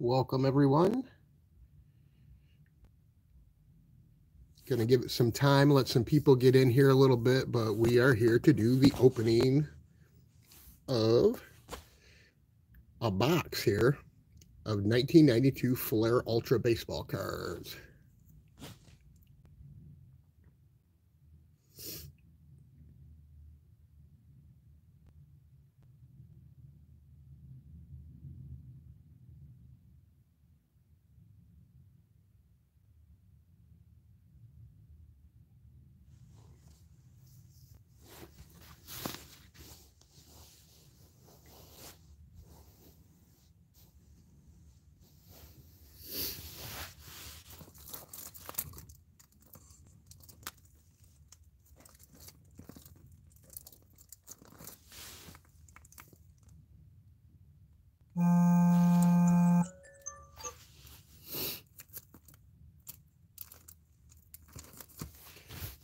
Welcome, everyone. Going to give it some time, let some people get in here a little bit, but we are here to do the opening of a box here of 1992 Fleer Ultra baseball cards.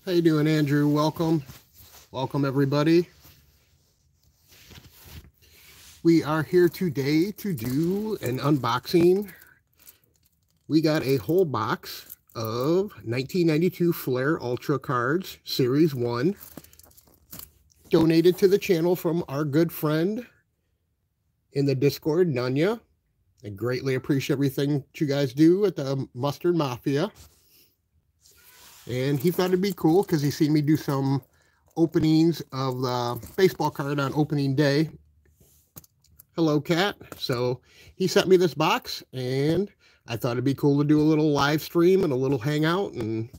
How you doing, Andrew? Welcome. Welcome, everybody. We are here today to do an unboxing. We got a whole box of 1992 Fleer Ultra cards, Series 1, donated to the channel from our good friend in the Discord, Nunya. I greatly appreciate everything you guys do at the Mustard Mafia. And he thought it'd be cool because he seen me do some openings of the baseball card on opening day. Hello, Cat. So he sent me this box and I thought it'd be cool to do a little live stream and a little hangout and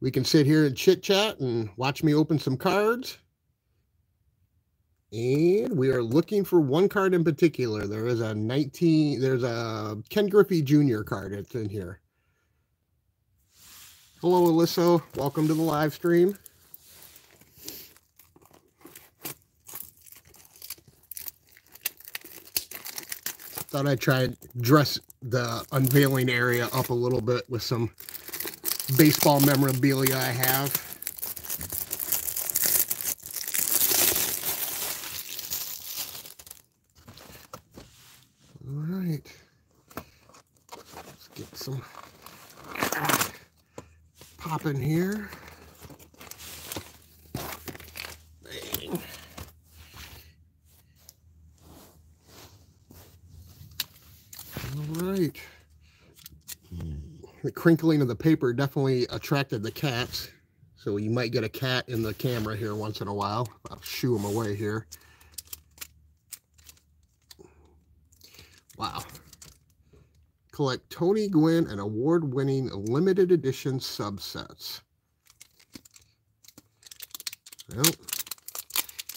we can sit here and chit chat and watch me open some cards. And we are looking for one card in particular. There is a 19, there's a Ken Griffey Jr. card that's in here. Hello, Alyssa. Welcome to the live stream. Thought I'd try and dress the unveiling area up a little bit with some baseball memorabilia I have. All right. Let's get some in here. All right. The crinkling of the paper definitely attracted the cats. So you might get a cat in the camera here once in a while. I'll shoo them away here. Wow collect Tony Gwynn and award-winning limited edition subsets. Well,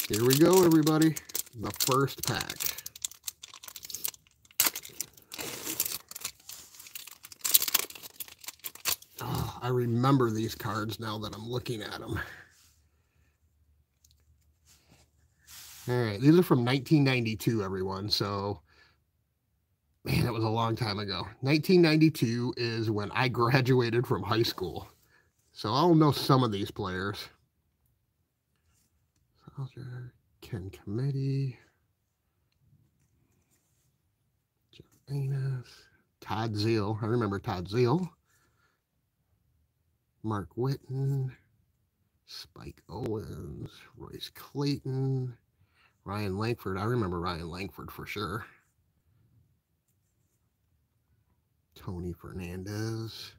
here we go, everybody. The first pack. Oh, I remember these cards now that I'm looking at them. All right, these are from 1992, everyone. So man, it was a long time ago. 1992 is when I graduated from high school. So I'll know some of these players. Ken Caminiti. Joannis. Todd Zeile. I remember Todd Zeile. Mark Whiten. Spike Owens. Royce Clayton. Ryan Lankford. I remember Ryan Lankford for sure. Tony Fernandez.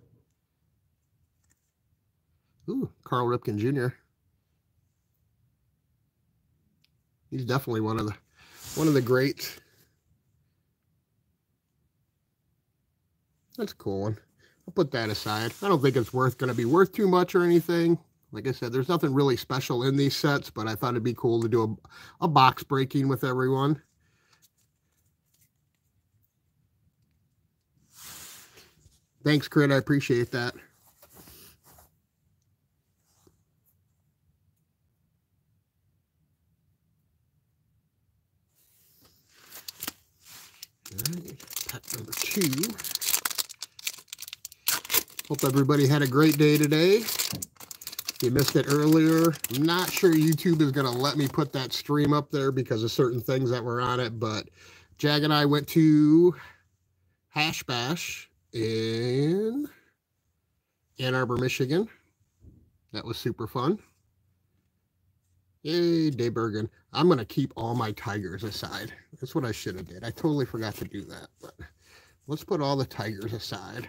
Ooh, Cal Ripken Jr. He's definitely one of the one of the greats. That's a cool one. I'll put that aside. I don't think it's worth going to be worth too much or anything. Like I said, there's nothing really special in these sets, but I thought it'd be cool to do a, a box breaking with everyone. Thanks, Crit. I appreciate that. pack number two. Hope everybody had a great day today. If you missed it earlier, I'm not sure YouTube is going to let me put that stream up there because of certain things that were on it, but Jag and I went to Hash Bash in Ann Arbor, Michigan. That was super fun. Yay, Bergen. I'm going to keep all my tigers aside. That's what I should have did. I totally forgot to do that. But let's put all the tigers aside.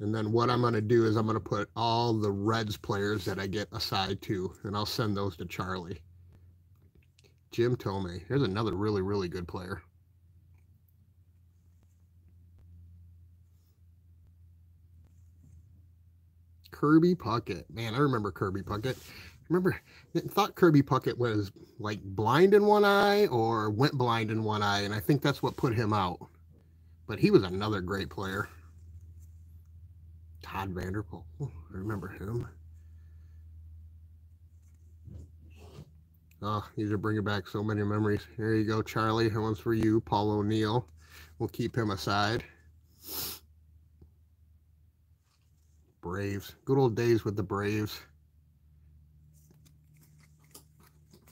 And then what I'm going to do is I'm going to put all the Reds players that I get aside too. And I'll send those to Charlie. Jim Thome. Here's another really, really good player. Kirby Puckett. Man, I remember Kirby Puckett. Remember, thought Kirby Puckett was like blind in one eye or went blind in one eye, and I think that's what put him out. But he was another great player. Todd Vanderpool. I remember him. Oh, these are bringing back so many memories. Here you go, Charlie. That one's for you. Paul O'Neill. We'll keep him aside. Braves. Good old days with the Braves.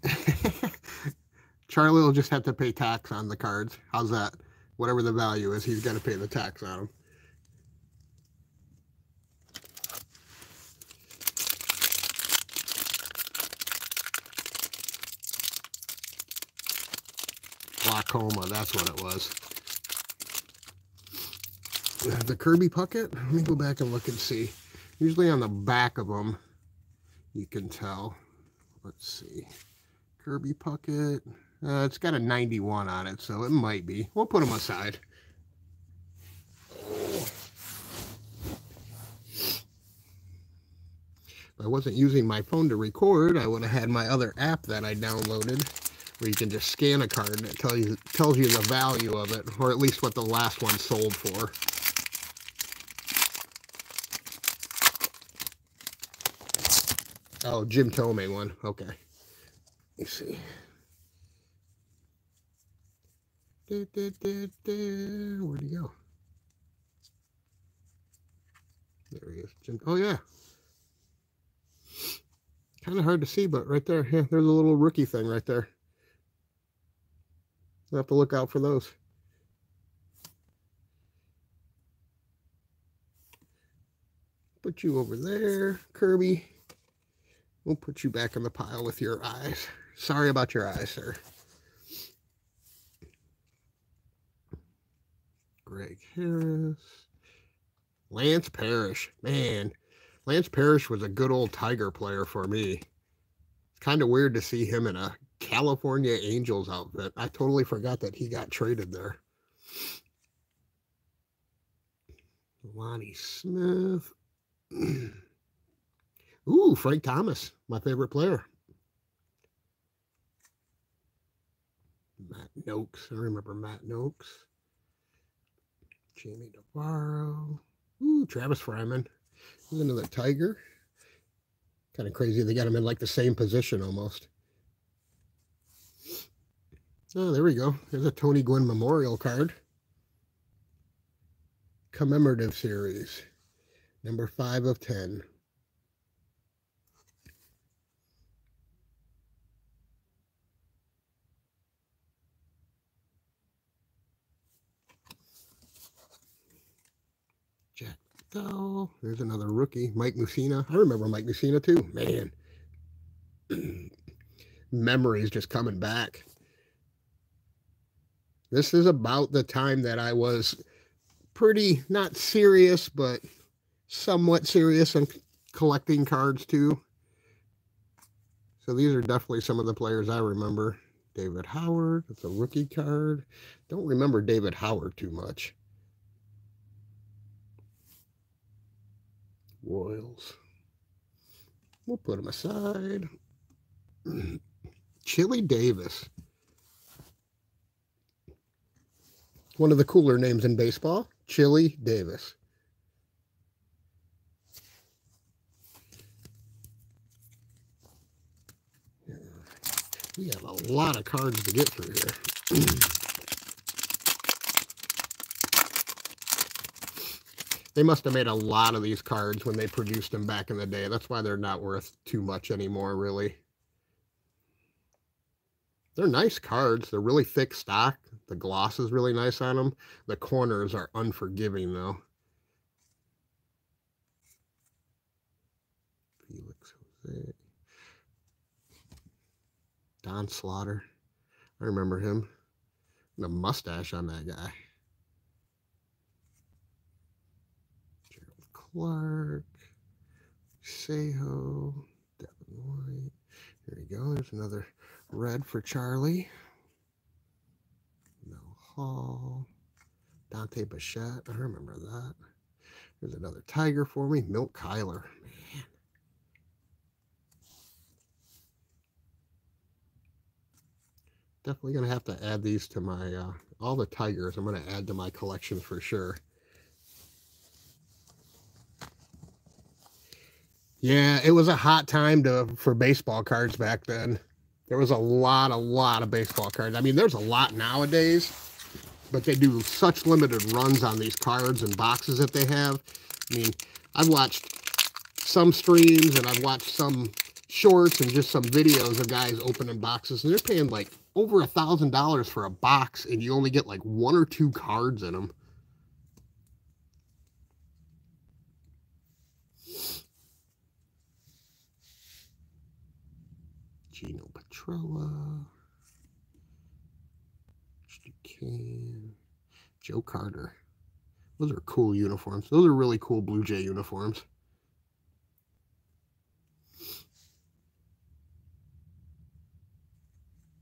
Charlie will just have to pay tax on the cards. How's that? Whatever the value is, he's got to pay the tax on them. glaucoma. That's what it was. The Kirby Puckett. Let me go back and look and see. Usually on the back of them, you can tell. Let's see. Kirby Puckett. Uh, it's got a 91 on it, so it might be. We'll put them aside. If I wasn't using my phone to record, I would have had my other app that I downloaded where you can just scan a card and it tells you, tells you the value of it, or at least what the last one sold for. Oh, Jim Thome one. Okay. Let me see. Where'd he go? There he is. Jim. Oh, yeah. Kind of hard to see, but right there. Yeah, there's a little rookie thing right there. We'll have to look out for those. Put you over there, Kirby. We'll put you back in the pile with your eyes. Sorry about your eyes, sir. Greg Harris. Lance Parrish. Man, Lance Parrish was a good old Tiger player for me. It's kind of weird to see him in a California Angels outfit. I totally forgot that he got traded there. Lonnie Smith. Ooh, Frank Thomas, my favorite player. Matt Nokes. I remember Matt Nokes. Jamie Navarro. Ooh, Travis Fryman. Another Tiger. Kind of crazy. They got him in like the same position almost. Oh, there we go. There's a Tony Gwynn Memorial card. Commemorative Series. Number 5 of 10. Bell. There's another rookie. Mike Mussina. I remember Mike Mussina too. Man. Memories just coming back. This is about the time that I was pretty, not serious, but somewhat serious on collecting cards too. So these are definitely some of the players I remember. David Howard, it's a rookie card. Don't remember David Howard too much. Royals. We'll put them aside. Chili Davis. One of the cooler names in baseball, Chili Davis. We have a lot of cards to get through here. they must have made a lot of these cards when they produced them back in the day. That's why they're not worth too much anymore, really. They're nice cards. They're really thick stock. The gloss is really nice on them. The corners are unforgiving, though. Felix Jose. Don Slaughter. I remember him. The mustache on that guy. Clark. Sejo. Devin White. There you go. There's another red for Charlie. Mel Hall. Dante Bichette. I remember that. There's another tiger for me. Milt Cuyler. Man. Definitely going to have to add these to my, uh, all the tigers I'm going to add to my collection for sure. Yeah, it was a hot time to for baseball cards back then. There was a lot, a lot of baseball cards. I mean, there's a lot nowadays, but they do such limited runs on these cards and boxes that they have. I mean, I've watched some streams and I've watched some shorts and just some videos of guys opening boxes, and they're paying like over a thousand dollars for a box, and you only get like one or two cards in them. Petroa, Joe Carter. Those are cool uniforms. Those are really cool Blue Jay uniforms.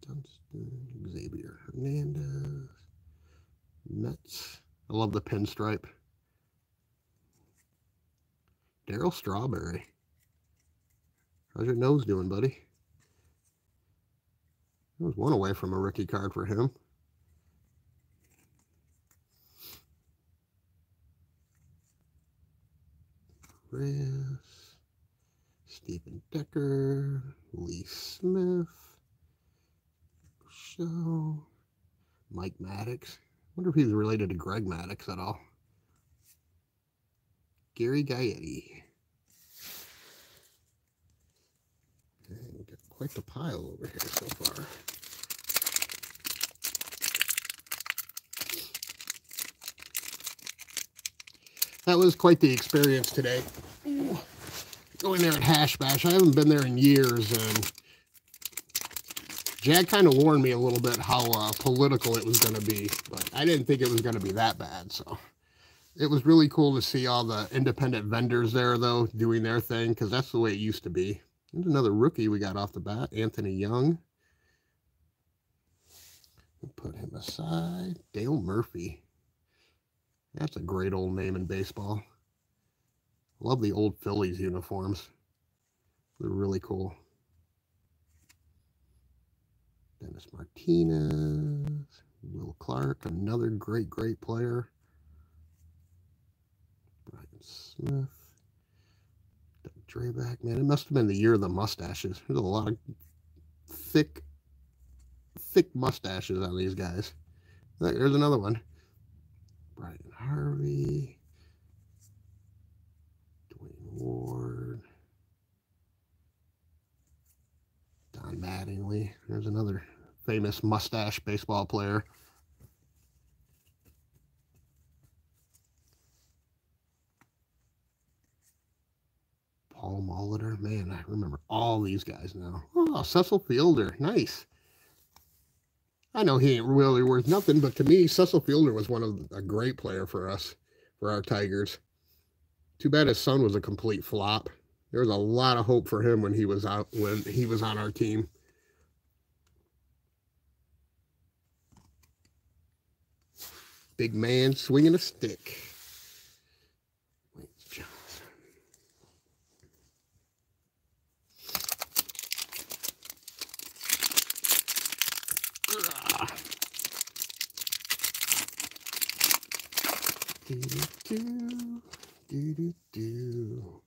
Dunston, Xavier Hernandez, Mets. I love the pinstripe. Darryl Strawberry. How's your nose doing, buddy? There was one away from a rookie card for him. Chris, Stephen Decker, Lee Smith, Show, Mike Maddux. wonder if he's related to Greg Maddux at all. Gary Gaetti. Quite the pile over here so far. That was quite the experience today. Going there at Hash Bash. I haven't been there in years, and Jag kind of warned me a little bit how uh, political it was going to be, but I didn't think it was going to be that bad, so it was really cool to see all the independent vendors there, though, doing their thing, because that's the way it used to be. There's another rookie we got off the bat, Anthony Young. Put him aside. Dale Murphy. That's a great old name in baseball. Love the old Phillies uniforms. They're really cool. Dennis Martinez. Will Clark, another great, great player. Brian Smith. Drabek, man, it must have been the year of the mustaches. There's a lot of thick, thick mustaches on these guys. There's another one. Brian Harvey. Duane Ward. Don Mattingly. There's another famous mustache baseball player. Paul Molitor. Man, I remember all these guys now. Oh, Cecil Fielder. Nice. I know he ain't really worth nothing, but to me, Cecil Fielder was one of a great player for us, for our Tigers. Too bad his son was a complete flop. There was a lot of hope for him when he was out when he was on our team. Big man swinging a stick. Do, do, do, do, do.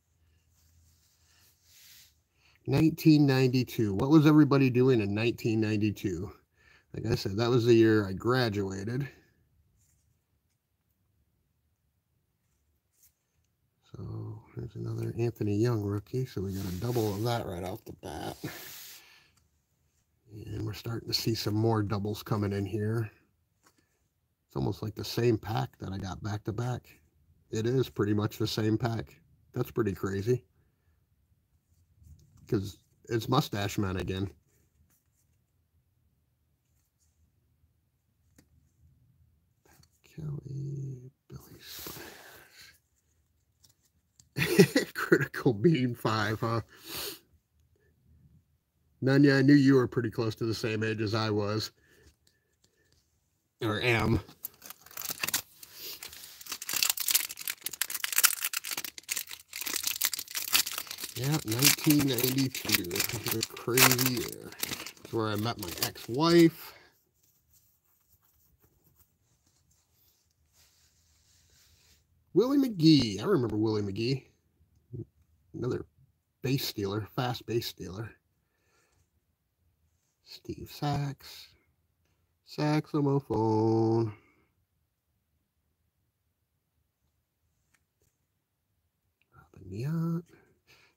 1992. What was everybody doing in 1992? Like I said, that was the year I graduated. So there's another Anthony Young rookie. So we got a double of that right off the bat. And we're starting to see some more doubles coming in here. It's almost like the same pack that I got back to back. It is pretty much the same pack. That's pretty crazy. Because it's Mustache Man again. Kelly, Billy Critical Beam 5, huh? Nunya, I knew you were pretty close to the same age as I was. Or am. Yeah, 1992. a crazy year. It's where I met my ex-wife. Willie McGee. I remember Willie McGee. Another base stealer, fast base stealer. Steve Sax. Saxophone. Robin Yount.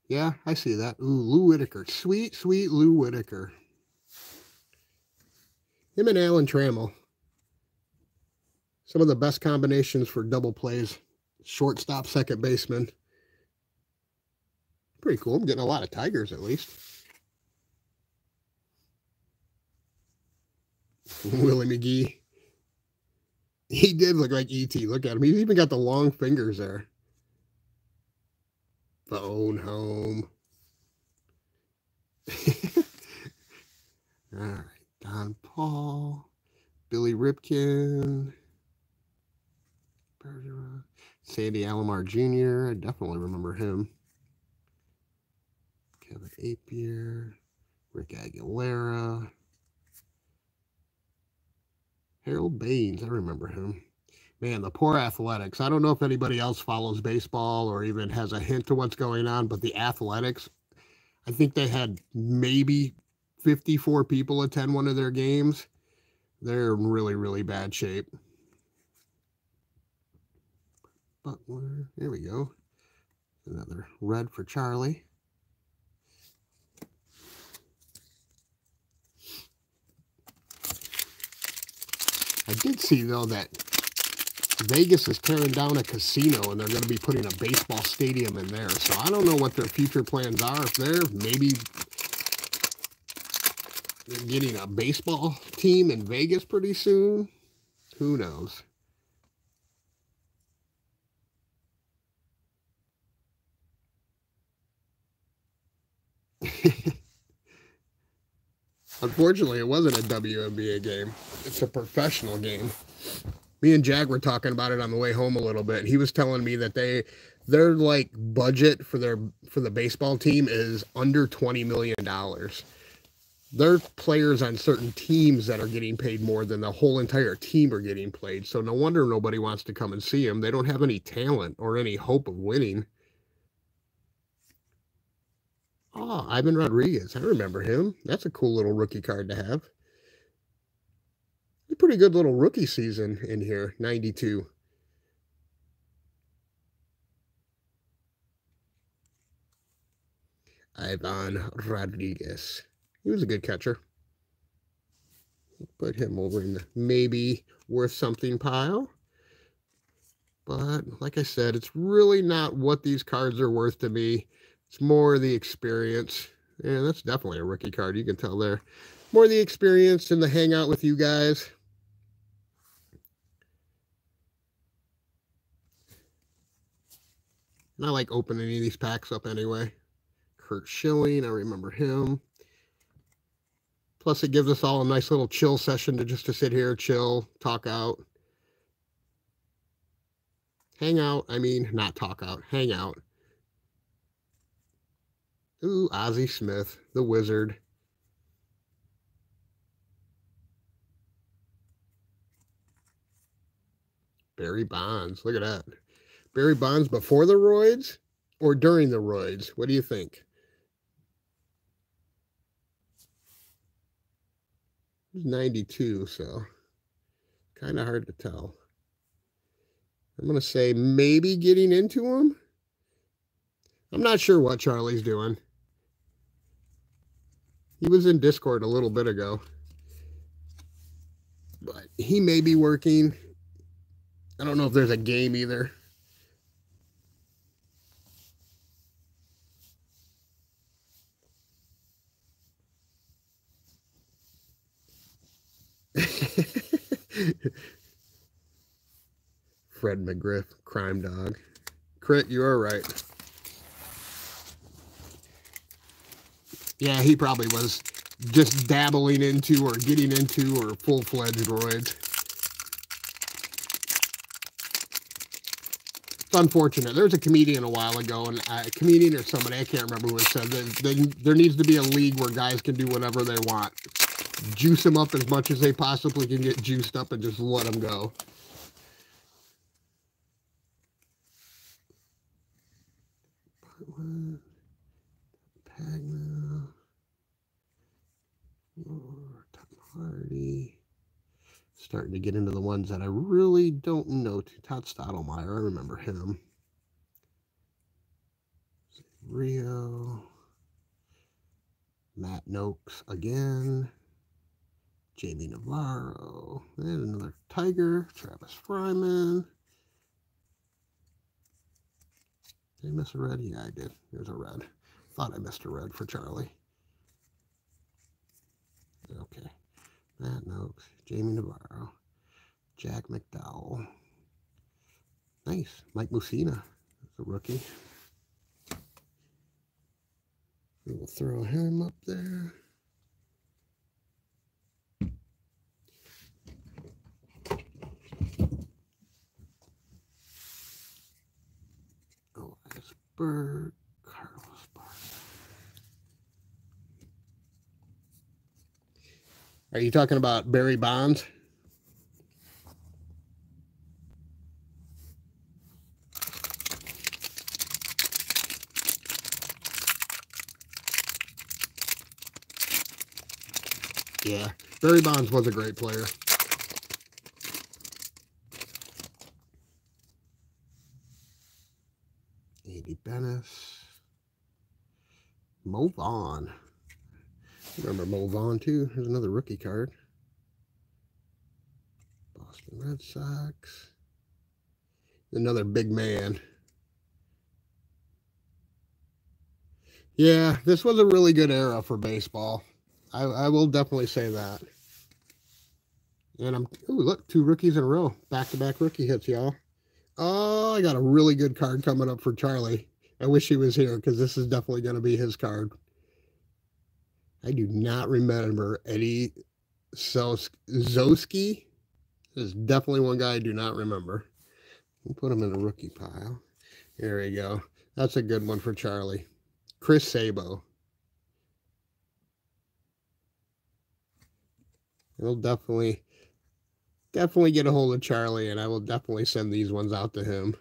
Yeah, I see that. Ooh, Lou Whitaker. Sweet, sweet Lou Whitaker. Him and Alan Trammell. Some of the best combinations for double plays. Shortstop, second baseman. Pretty cool. I'm getting a lot of Tigers at least. Willie McGee. He did look like E.T. Look at him. He's even got the long fingers there. Phone home. All right. Don Paul. Billy Ripken. Sandy Alomar Jr. I definitely remember him. Kevin Appier, Rick Aguilera. Harold Baines. I remember him man, the poor athletics. I don't know if anybody else follows baseball or even has a hint to what's going on, but the athletics, I think they had maybe 54 people attend one of their games. They're in really, really bad shape. Butler, there we go. Another red for Charlie. I did see though that Vegas is tearing down a casino and they're going to be putting a baseball stadium in there. So I don't know what their future plans are. If they're maybe getting a baseball team in Vegas pretty soon. Who knows? Unfortunately, it wasn't a WNBA game. It's a professional game me and Jag were talking about it on the way home a little bit. He was telling me that they their like budget for their for the baseball team is under 20 million dollars. They're players on certain teams that are getting paid more than the whole entire team are getting played. So no wonder nobody wants to come and see them. They don't have any talent or any hope of winning. Oh, Ivan Rodriguez. I remember him. That's a cool little rookie card to have a pretty good little rookie season in here, 92. Ivan Rodriguez. He was a good catcher. Put him over in the maybe worth something pile. But like I said, it's really not what these cards are worth to me. It's more the experience. Yeah, that's definitely a rookie card. You can tell there. More the experience and the hangout with you guys. And I like opening any of these packs up anyway. Curt Schilling, I remember him. Plus, it gives us all a nice little chill session to just to sit here, chill, talk out. Hang out. I mean, not talk out. Hang out. Ooh, Ozzie Smith, the wizard. Barry Bonds. Look at that. Barry Bonds before the roids or during the roids? What do you think? He's 92, so kind of hard to tell. I'm going to say maybe getting into him. I'm not sure what Charlie's doing. He was in Discord a little bit ago. But he may be working. I don't know if there's a game either. Fred McGriff, crime dog. Crit, you are right. Yeah, he probably was just dabbling into or getting into or full-fledged droids. It's unfortunate. There's a comedian a while ago, and a comedian or somebody, I can't remember who said that there needs to be a league where guys can do whatever they want. Juice them up as much as they possibly can get juiced up and just let them go. Hardy. Starting to get into the ones that I really don't know. Todd Stottlemyre, I remember him. Rio. Matt Nokes again. Jamie Navarro. And another Tiger. Travis Fryman. Did I miss a red? Yeah, I did. There's a red. Thought I missed a red for Charlie. Okay. Matt Nokes, Jamie Navarro, Jack McDowell. Nice. Mike Mussina, a rookie. We'll throw him up there. Elias Bird. Are you talking about Barry Bonds? Yeah, Barry Bonds was a great player. Andy Benes. Mo Vaughn. Remember Mo Vaughn too. There's another rookie card. Boston Red Sox. Another big man. Yeah, this was a really good era for baseball. I, I will definitely say that. And I'm, ooh, look, two rookies in a row. Back-to-back -back rookie hits, y'all. Oh, I got a really good card coming up for Charlie. I wish he was here because this is definitely going to be his card. I do not remember Eddie Zosky. This is definitely one guy I do not remember. We'll put him in the rookie pile. There we go. That's a good one for Charlie. Chris Sabo. He'll definitely, definitely get a hold of Charlie, and I will definitely send these ones out to him.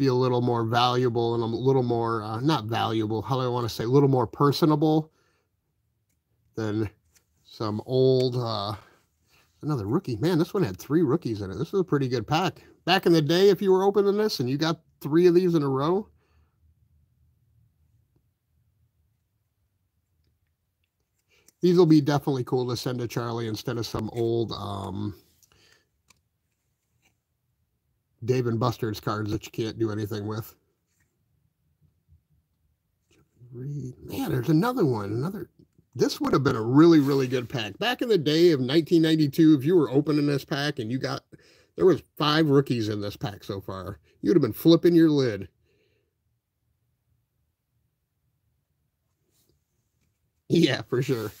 Be a little more valuable and a little more, uh, not valuable, how do I want to say, a little more personable than some old, uh, another rookie. Man, this one had three rookies in it. This is a pretty good pack. Back in the day, if you were opening this and you got three of these in a row, these will be definitely cool to send to Charlie instead of some old, um, Dave and Buster's cards that you can't do anything with. Man, there's another one. Another. This would have been a really, really good pack. Back in the day of 1992, if you were opening this pack and you got, there was five rookies in this pack so far. You'd have been flipping your lid. Yeah, for sure.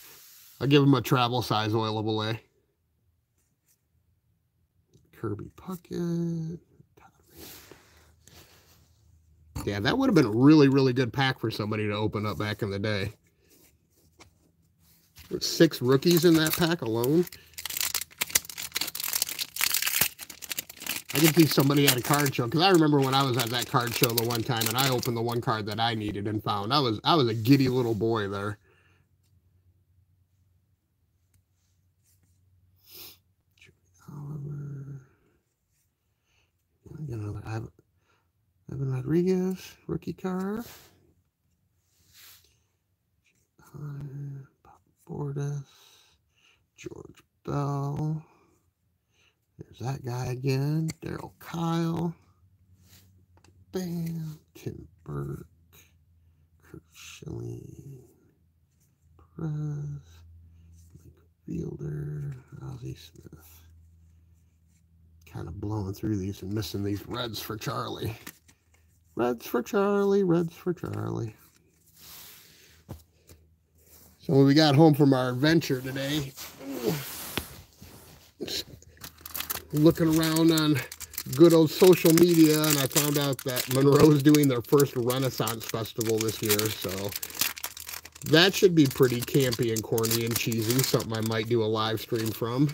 I'll give him a travel size oil away. Kirby Puckett. Yeah, that would have been a really, really good pack for somebody to open up back in the day. There's six rookies in that pack alone. I can see somebody at a card show because I remember when I was at that card show the one time and I opened the one card that I needed and found. I was I was a giddy little boy there. Oliver. Ivan Rodriguez, rookie card. Bob Bordas, George Bell. There's that guy again. Darryl Kile. Bam. Tim Burke. Curt Schilling. Press. Mike Fielder. Ozzie Smith. Kind of blowing through these and missing these reds for Charlie. Reds for Charlie. Reds for Charlie. So when we got home from our adventure today, looking around on good old social media, and I found out that Monroe's doing their first Renaissance Festival this year, so that should be pretty campy and corny and cheesy, something I might do a live stream from.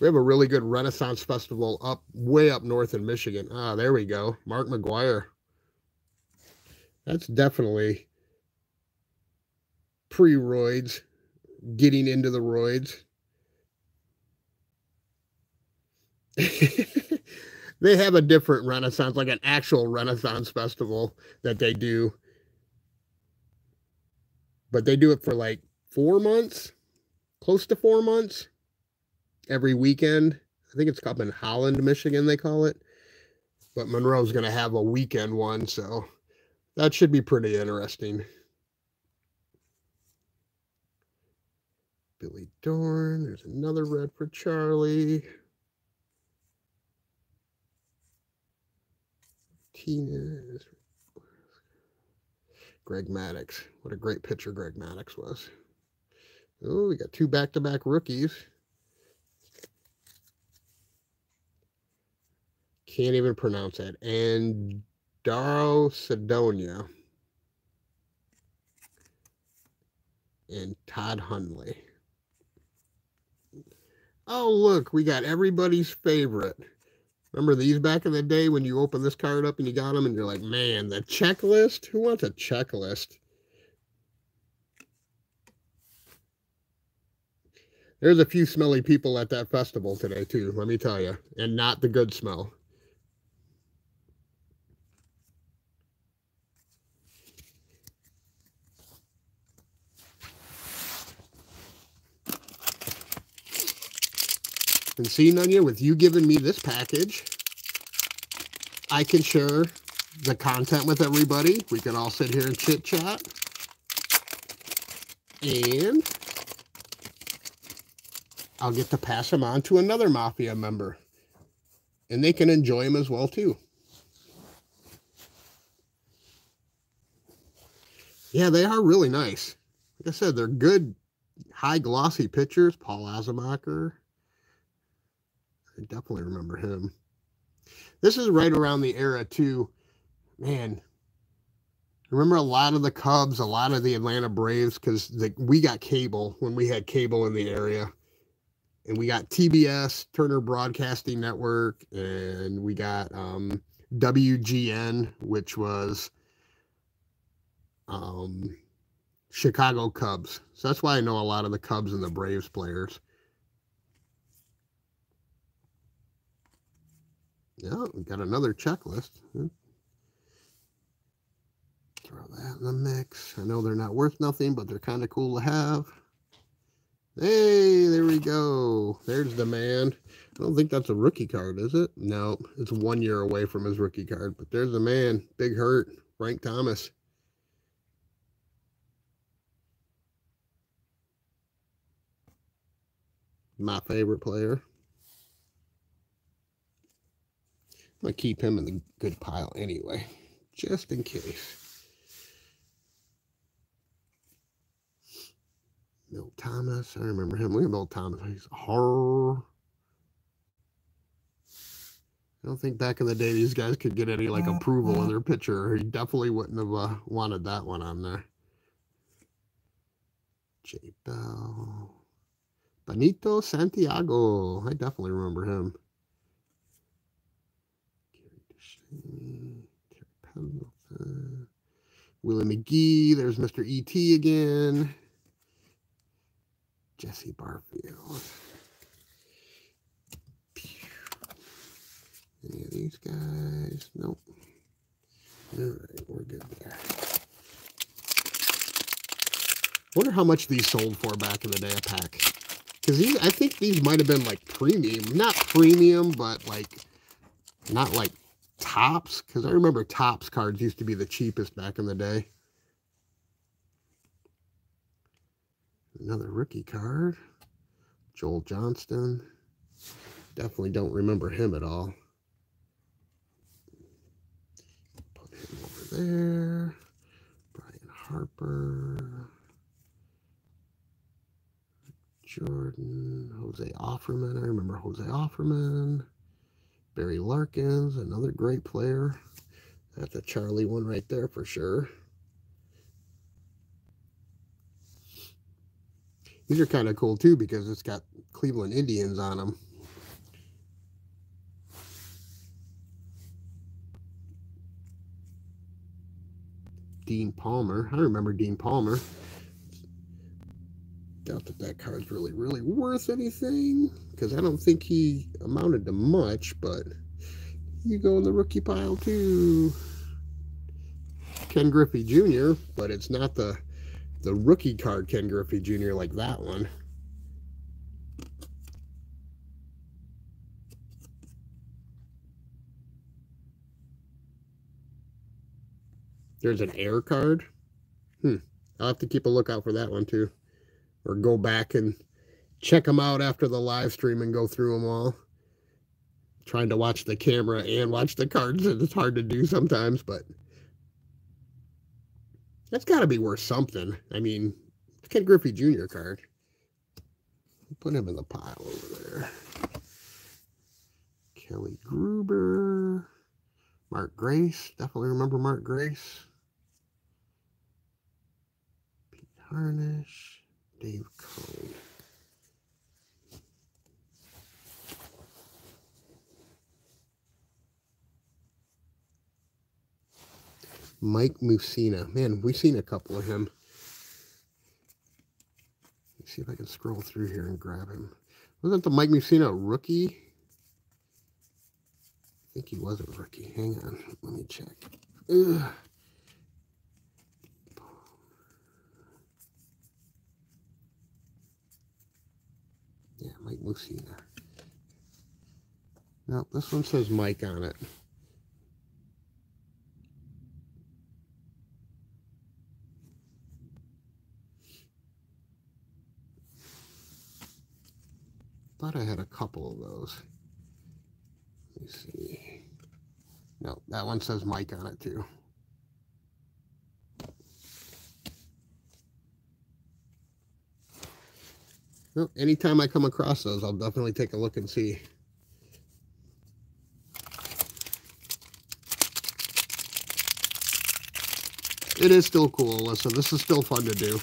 We have a really good Renaissance Festival up way up north in Michigan. Ah, there we go. Mark McGwire. That's definitely pre-roids, getting into the roids. they have a different Renaissance, like an actual Renaissance festival that they do. But they do it for like four months, close to four months, every weekend. I think it's up in Holland, Michigan, they call it. But Monroe's going to have a weekend one, so that should be pretty interesting. Billy Dorn. There's another red for Charlie. Martinez. Greg Maddux. What a great pitcher Greg Maddux was. Oh, we got two back-to-back -back rookies. Can't even pronounce that. And Daro Sedonia. And Todd Hundley. Oh, look, we got everybody's favorite. Remember these back in the day when you open this card up and you got them and you're like, man, the checklist? Who wants a checklist? There's a few smelly people at that festival today, too, let me tell you. And not the good smell. And see, Nunya, with you giving me this package, I can share the content with everybody. We can all sit here and chit chat. And I'll get to pass them on to another Mafia member. And they can enjoy them as well, too. Yeah, they are really nice. Like I said, they're good, high glossy pictures. Paul Assenmacher. I definitely remember him. This is right around the era too. Man, remember a lot of the Cubs, a lot of the Atlanta Braves, because we got cable when we had cable in the area. And we got TBS, Turner Broadcasting Network, and we got um, WGN, which was um, Chicago Cubs. So that's why I know a lot of the Cubs and the Braves players. Yeah, we got another checklist. Hmm. Throw that in the mix. I know they're not worth nothing, but they're kind of cool to have. Hey, there we go. There's the man. I don't think that's a rookie card, is it? No, it's one year away from his rookie card. But there's the man. Big hurt. Frank Thomas. My favorite player. I'm going to keep him in the good pile anyway, just in case. Milt Thomas, I remember him. Look at Milt Thomas. He's horror. I don't think back in the day these guys could get any like approval in their picture. He definitely wouldn't have uh, wanted that one on there. Jay Bell. Benito Santiago. I definitely remember him. Uh, Willie McGee. There's Mr. E.T. again. Jesse Barfield. Any of these guys? Nope. All right, we're good there. Wonder how much these sold for back in the day a pack. Because these, I think these might have been like premium, not premium, but like not like Topps. Because I remember Topps cards used to be the cheapest back in the day. Another rookie card. Joel Johnston. Definitely don't remember him at all. Put him over there. Brian Harper. Jordan. Jose Offerman. I remember Jose Offerman. Barry Larkins, another great player. That's a Charlie one right there for sure. These are kind of cool too because it's got Cleveland Indians on them. Dean Palmer. I remember Dean Palmer. That that card's really, really worth anything because I don't think he amounted to much, but you go in the rookie pile too. Ken Griffey Jr., but it's not the the rookie card Ken Griffey Jr. like that one. There's an air card. Hmm. I'll have to keep a lookout for that one too. Or go back and check them out after the live stream and go through them all. Trying to watch the camera and watch the cards, it's hard to do sometimes, but that's got to be worth something. I mean, Ken Griffey Jr. card. Put him in the pile over there. Kelly Gruber. Mark Grace. Definitely remember Mark Grace. Pete Harnisch. Mike Mussina. Man, we've seen a couple of him. Let's see if I can scroll through here and grab him. Wasn't the Mike Mussina a rookie? I think he was a rookie. Hang on. Let me check. Ugh. Yeah, Mike Mussina. No, this one says Mike on it. thought I had a couple of those. Let me see. No, that one says Mike on it too. Well, anytime I come across those, I'll definitely take a look and see. It is still cool, Alyssa. This is still fun to do.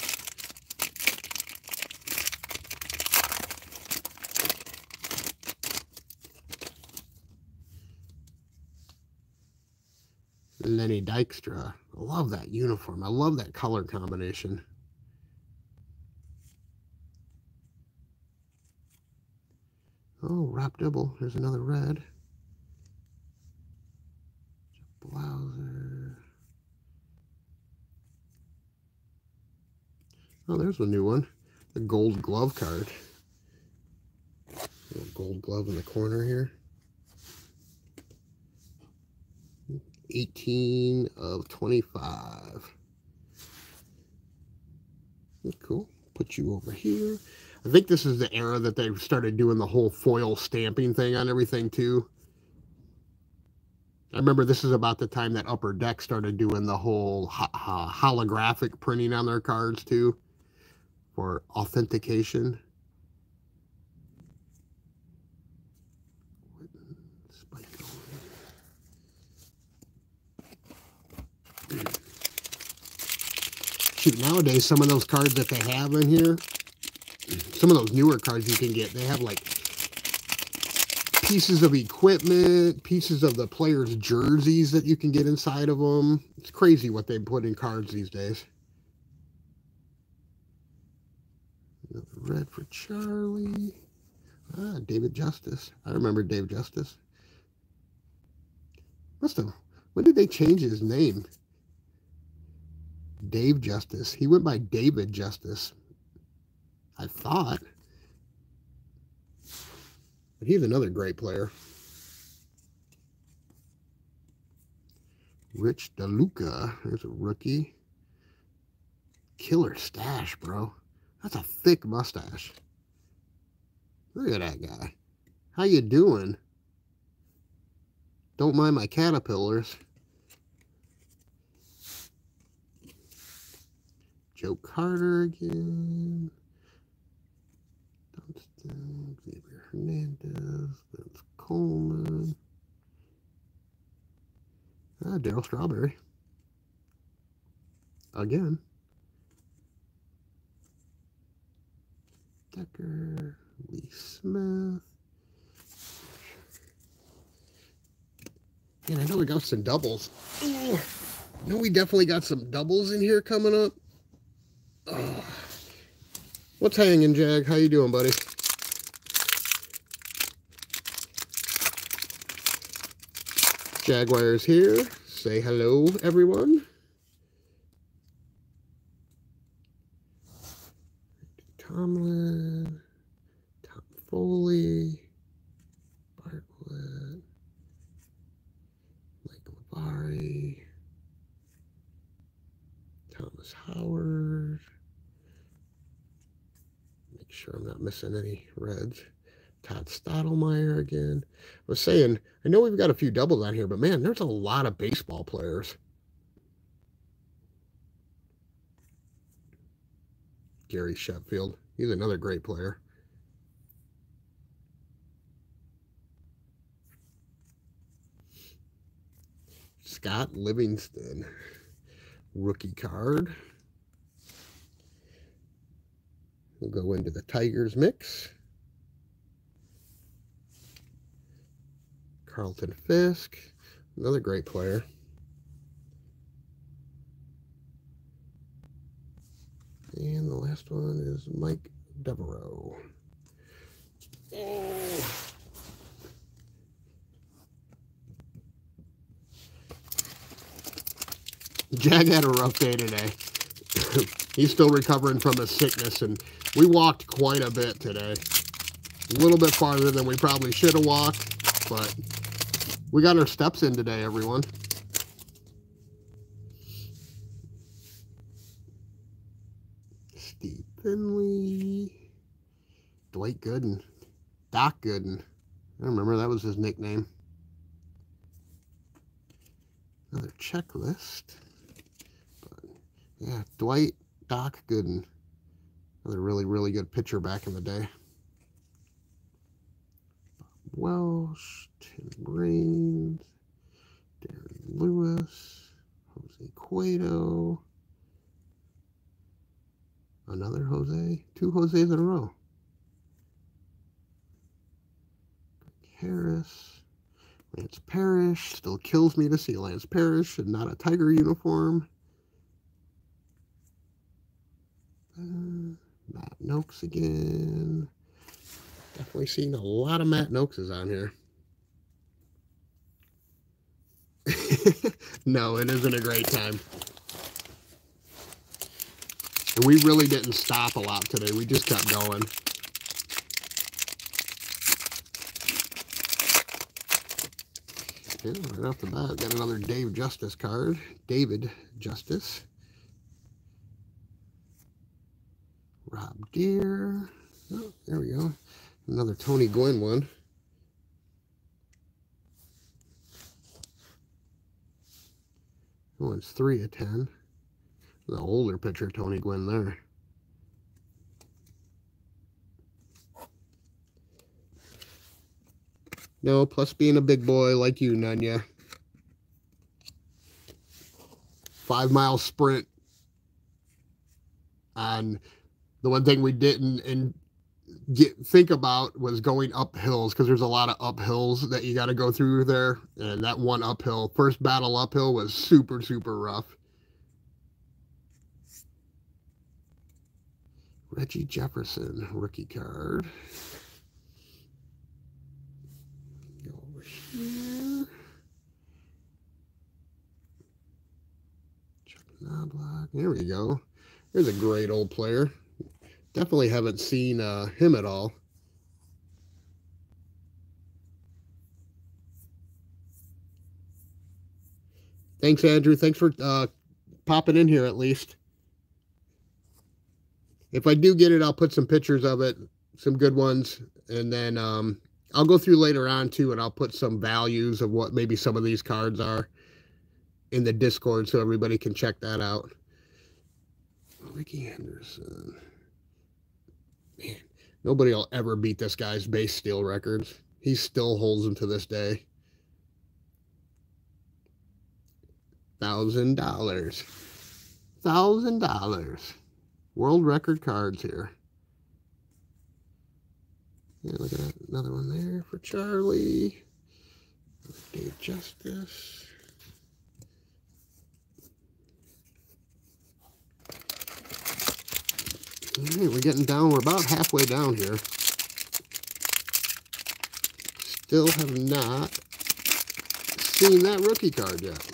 Lenny Dykstra. I love that uniform. I love that color combination. Oh, double. There's another red. Blauser. Oh, there's a new one. The gold glove card. Little gold glove in the corner here. 18 of 25. Cool. Put you over here. I think this is the era that they started doing the whole foil stamping thing on everything too. I remember this is about the time that Upper Deck started doing the whole ho holographic printing on their cards too for authentication. shoot, nowadays, some of those cards that they have in here, some of those newer cards you can get, they have like pieces of equipment, pieces of the players' jerseys that you can get inside of them. It's crazy what they put in cards these days. Another red for Charlie. Ah, David Justice. I remember Dave Justice. Must have. When did they change his name? Dave Justice. He went by David Justice. I thought. But he's another great player. Rich DeLuca. There's a rookie. Killer stash, bro. That's a thick mustache. Look at that guy. How you doing? Don't mind my caterpillars. Joe Carter again. Dunston, Xavier Hernandez, Vince Coleman. Ah, Darryl Strawberry. Again. Decker, Lee Smith. And I know we got some doubles. I know we definitely got some doubles in here coming up. Oh. What's hanging, Jag? How you doing, buddy? Jaguars here. Say hello, everyone. Tomlin, Tom Foley, Bartlett, Mike LaValliere, Thomas Howard. Make sure Not missing any reds. Todd Stottlemyre again. I was saying, I know we've got a few doubles on here, but man, there's a lot of baseball players. Gary Sheffield. He's another great player. Scott Livingstone. Rookie card. We'll go into the Tigers mix. Carlton Fisk, another great player. And the last one is Mike Devereaux. Jag had a rough day today. He's still recovering from his sickness, and we walked quite a bit today. A little bit farther than we probably should have walked, but we got our steps in today, everyone. Steve Finley. Dwight Gooden. Doc Gooden. I remember that was his nickname. Another checklist. But yeah, Dwight Doc Gooden. Another really, really good pitcher back in the day. Bob Welch, Tim Raines, Darren Lewis, Jose Cueto, another Jose, two Jose's in a row. Harris, Lance Parrish, still kills me to see Lance Parrish and not a Tiger uniform. Uh, Matt Nokes again. Definitely seen a lot of Matt Nokes on here. no, it isn't a great time. And we really didn't stop a lot today. We just kept going. Yeah, right off the bat, got another Dave Justice card. David Justice. Rob Deer. Oh, there we go. Another Tony Gwynn one. That one's 3 of 10. The older pitcher, Tony Gwynn there. No, plus being a big boy like you, Nunya. Five mile sprint. And the one thing we didn't and get think about was going up hills because there's a lot of up hills that you got to go through there and that one uphill first battle uphill was super super rough. Reggie jefferson rookie card. Over here. Chuck Knoblauch. there we go. There's a great old player definitely haven't seen uh, him at all. Thanks, Andrew. Thanks for uh, popping in here at least. If I do get it, I'll put some pictures of it, some good ones, and then um, I'll go through later on too, and I'll put some values of what maybe some of these cards are in the Discord so everybody can check that out. Rickey Henderson. Man, nobody will ever beat this guy's base steal records. He still holds them to this day. Thousand dollars. Thousand dollars. World record cards here. Yeah, look at that. Another one there for Charlie. Dave Justice. Right, we're getting down. We're about halfway down here. Still have not seen that rookie card yet.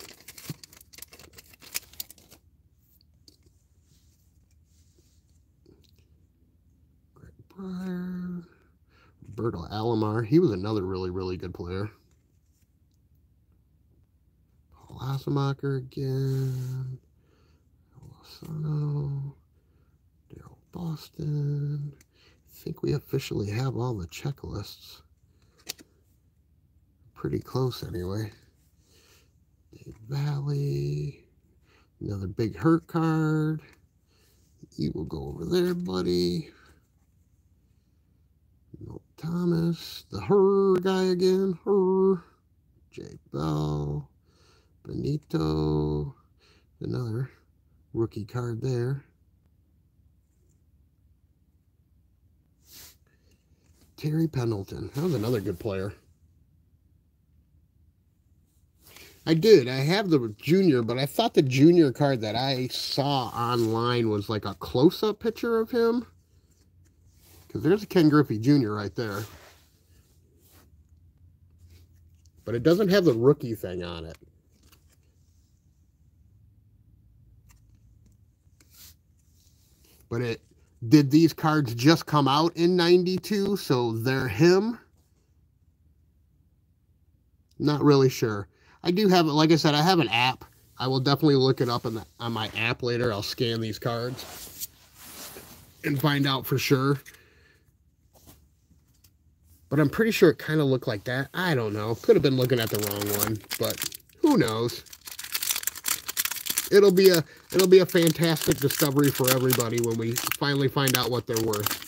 Greg Pryor. Roberto Alomar. He was another really, really good player. Paul again. Lozano. Boston. I think we officially have all the checklists. Pretty close anyway. Dave Valle. Another big hurt card. You will go over there, buddy. No Thomas, the her guy again, her. Jay Bell, Benito, another rookie card there. Terry Pendleton, that was another good player. I did. I have the junior, but I thought the junior card that I saw online was like a close-up picture of him. Because there's a Ken Griffey Jr. right there. But it doesn't have the rookie thing on it. But it did these cards just come out in 92, so they're him? Not really sure. I do have, like I said, I have an app. I will definitely look it up the, on my app later. I'll scan these cards and find out for sure. But I'm pretty sure it kind of looked like that. I don't know. Could have been looking at the wrong one, but who knows? It'll be a it'll be a fantastic discovery for everybody when we finally find out what they're worth.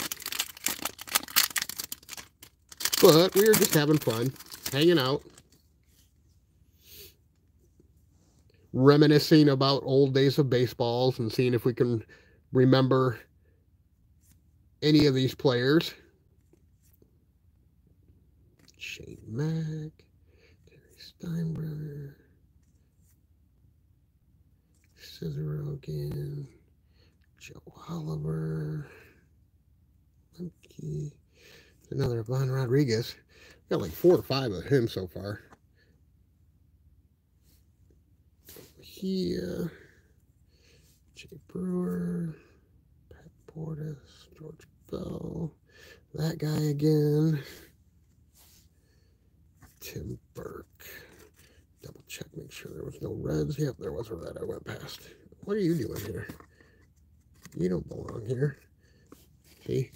But we are just having fun, hanging out, reminiscing about old days of baseballs and seeing if we can remember any of these players. Shane Mack, Terry Steinbach, Again, Joe Oliver, Lemke, another Von Rodriguez. Got like four or five of him so far. Here, Jay Brewer, Pat Portis, George Bell, that guy again. Tim Burke. Double check, make sure there was no reds. Yep, there was a red I went past. What are you doing here? You don't belong here. See?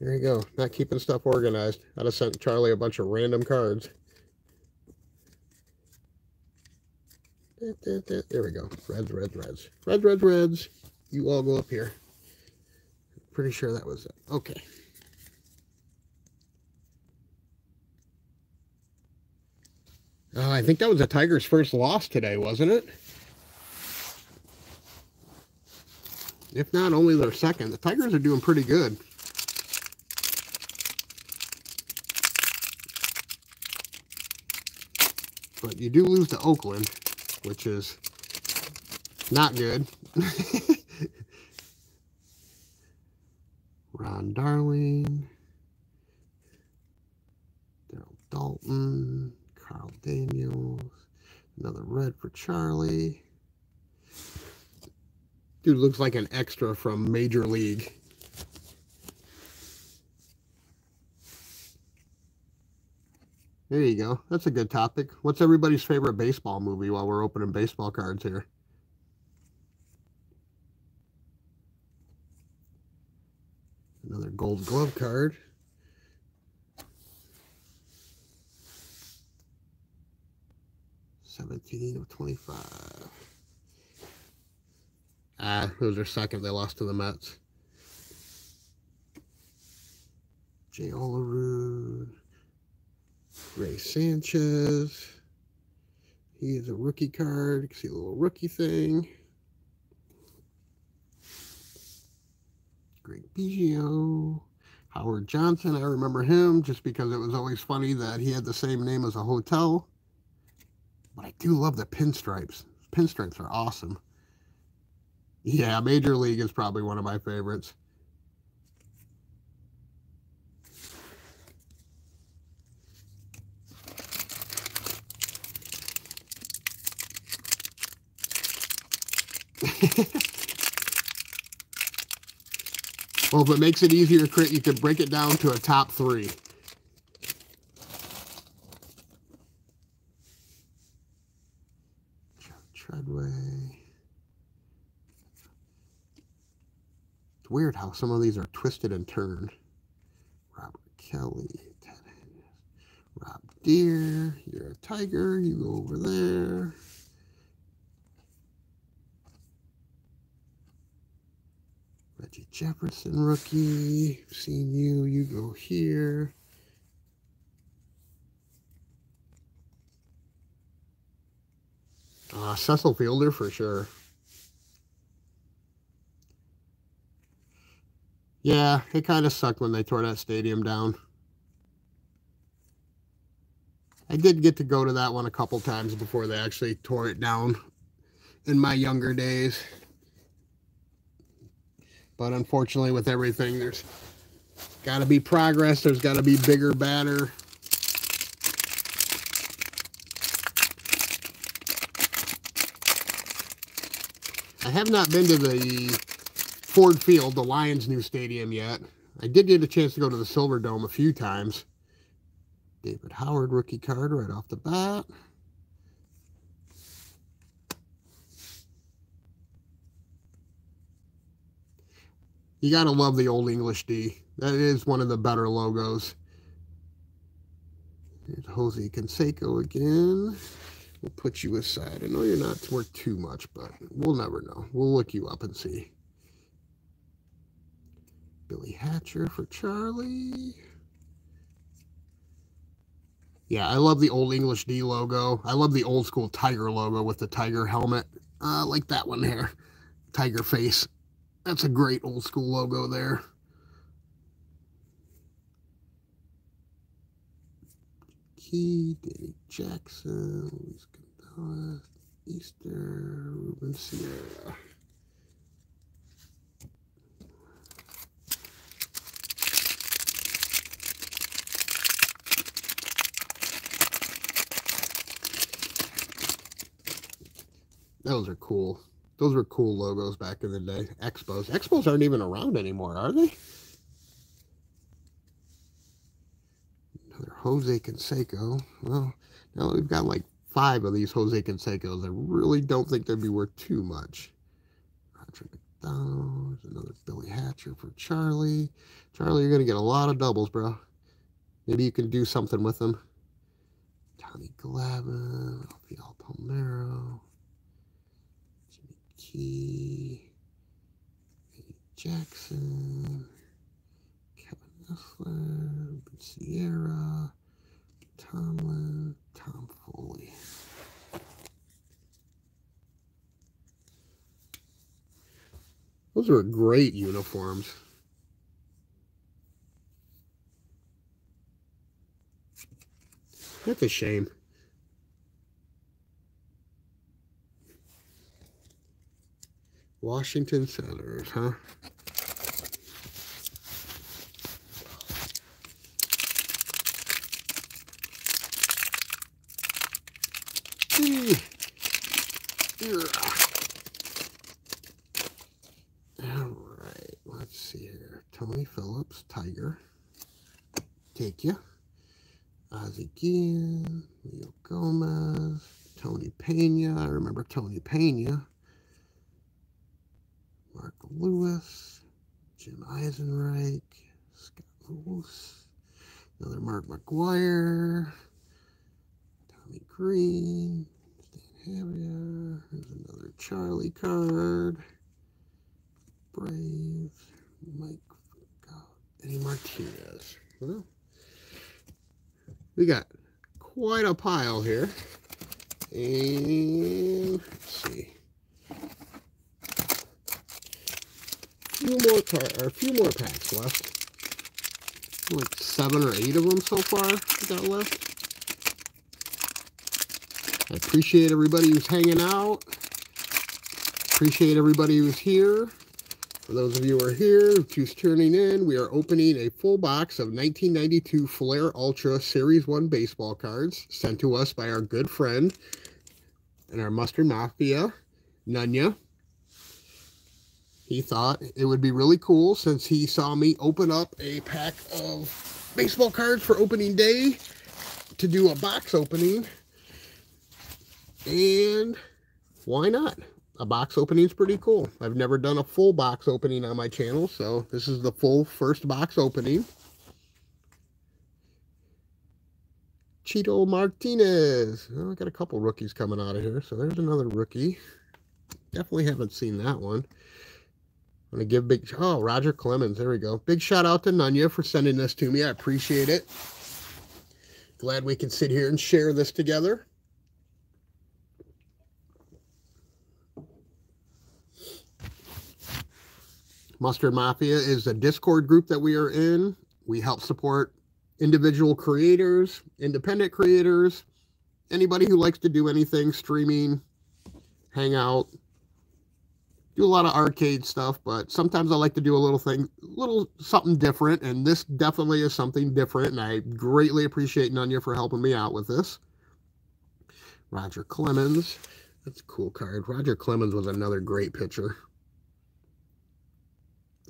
There you go. Not keeping stuff organized. I'd have sent Charlie a bunch of random cards. There we go. Reds, reds, reds. Reds, reds, reds. You all go up here. Pretty sure that was it. Okay. Uh, I think that was the Tigers' first loss today, wasn't it? If not, only their second. The Tigers are doing pretty good. But you do lose to Oakland, which is not good. Ron Darling. Daryl Daulton. Carl Daniels. Another red for Charlie. Dude looks like an extra from Major League. There you go. That's a good topic. What's everybody's favorite baseball movie while we're opening baseball cards here? Another gold glove card. Seventeen of twenty-five. Ah, it was their second. They lost to the Mets. Jay Olerud. Rey Sanchez. He is a rookie card. You can see a little rookie thing. Greg Biggio. Howard Johnson. I remember him just because it was always funny that he had the same name as a hotel. But I do love the pinstripes. Pinstripes are awesome. Yeah, Major League is probably one of my favorites. well, if it makes it easier, Crit, you could break it down to a top three. Treadway. It's weird how some of these are twisted and turned. Robert Kelly, Ted Rob Deer, you're a tiger, you go over there. Reggie Jefferson rookie. Seen you. You go here. Uh, Cecil Fielder for sure. Yeah, it kind of sucked when they tore that stadium down. I did get to go to that one a couple times before they actually tore it down in my younger days. But unfortunately, with everything, there's got to be progress. There's got to be bigger, badder. I have not been to the Ford Field, the Lions' new stadium yet. I did get a chance to go to the Silver Dome a few times. David Howard rookie card right off the bat. You got to love the Old English D. That is one of the better logos. Here's Jose Canseco again. We'll put you aside. I know you're not worth too much, but we'll never know. We'll look you up and see. Billy Hatcher for Charlie. Yeah, I love the Old English D logo. I love the old school Tiger logo with the tiger helmet. Uh, like that one here. Tiger face. That's a great old school logo there. Key, Danny Jackson, Luis Gonzalez, Easter, Ruben Sierra. Those are cool. Those were cool logos back in the day. Expos. Expos aren't even around anymore, are they? Another Jose Canseco. Well, now we've got like five of these Jose Cansecos. I really don't think they'd be worth too much. Roger McDonald. Another Billy Hatcher for Charlie. Charlie, you're going to get a lot of doubles, bro. Maybe you can do something with them. Tommy Glavine. Rafael Palmeiro. Key, Jackson, Kevin Nessler, Sierra, Tomlin, Tom Foley. Those are great uniforms. That's a shame. Washington Senators, huh? All right, let's see here. Tony Phillips, Tiger. Take you. Ozzie Guillen, Leo Gomez, Tony Pena. I remember Tony Pena. Mark Lewis, Jim Eisenreich, Scott Lewis, another Mark McGwire, Tommy Greene, Stan Javier, there's another Charlie card, Brave, Mike, Eddie Martinez. Well, we got quite a pile here. And let's see. few more car or a few more packs left. Like seven or eight of them so far got left. I appreciate everybody who's hanging out. Appreciate everybody who's here. For those of you who are here, who's turning in, we are opening a full box of 1992 Fleer Ultra Series 1 baseball cards sent to us by our good friend and our Mustard Mafia, Nunya he thought it would be really cool since he saw me open up a pack of baseball cards for opening day to do a box opening. And why not? A box opening is pretty cool. I've never done a full box opening on my channel, so this is the full first box opening. Chito Martinez. Oh, I got a couple rookies coming out of here, so there's another rookie. Definitely haven't seen that one. I'm going to give big, oh, Roger Clemens. There we go. Big shout out to Nunya for sending this to me. I appreciate it. Glad we can sit here and share this together. Mustard Mafia is a Discord group that we are in. We help support individual creators, independent creators, anybody who likes to do anything, streaming, hang out, do a lot of arcade stuff, but sometimes I like to do a little thing, a little something different, and this definitely is something different, and I greatly appreciate Nunya for helping me out with this. Roger Clemens. That's a cool card. Roger Clemens was another great pitcher.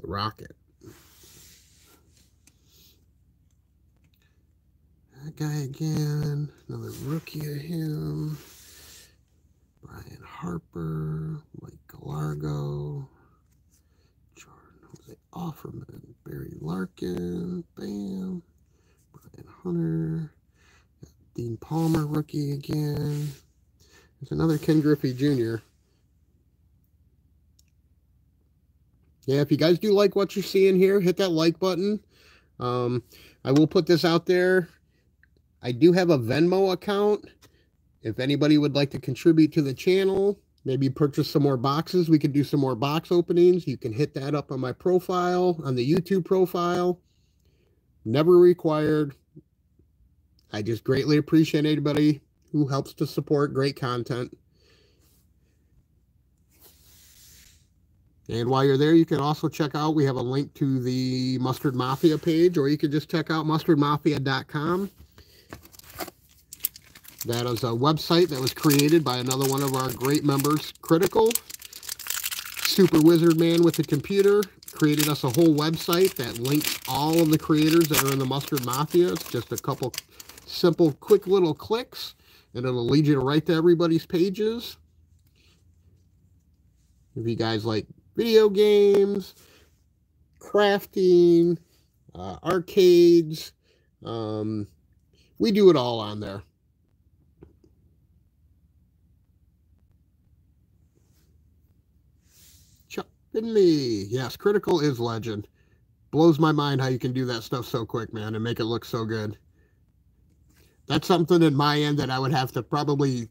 The Rocket. That guy again. Another rookie of him. Brian Harper, Mike Gallego, Jordan Jose Offerman, Barry Larkin, bam, Brian Hunter, Dean Palmer, rookie again. There's another Ken Griffey Jr. Yeah, if you guys do like what you're seeing here, hit that like button. Um, I will put this out there. I do have a Venmo account. If anybody would like to contribute to the channel, maybe purchase some more boxes, we could do some more box openings. You can hit that up on my profile, on the YouTube profile. Never required. I just greatly appreciate anybody who helps to support great content. And while you're there, you can also check out, we have a link to the Mustard Mafia page, or you can just check out mustardmafia.com. That is a website that was created by another one of our great members, Critical. Super Wizard Man with the computer created us a whole website that links all of the creators that are in the Mustard Mafia. It's just a couple simple, quick little clicks, and it'll lead you to right to everybody's pages. If you guys like video games, crafting, uh, arcades, um, we do it all on there. Chuck Finley. Yes, Critical is legend. Blows my mind how you can do that stuff so quick, man, and make it look so good. That's something in my end that I would have to probably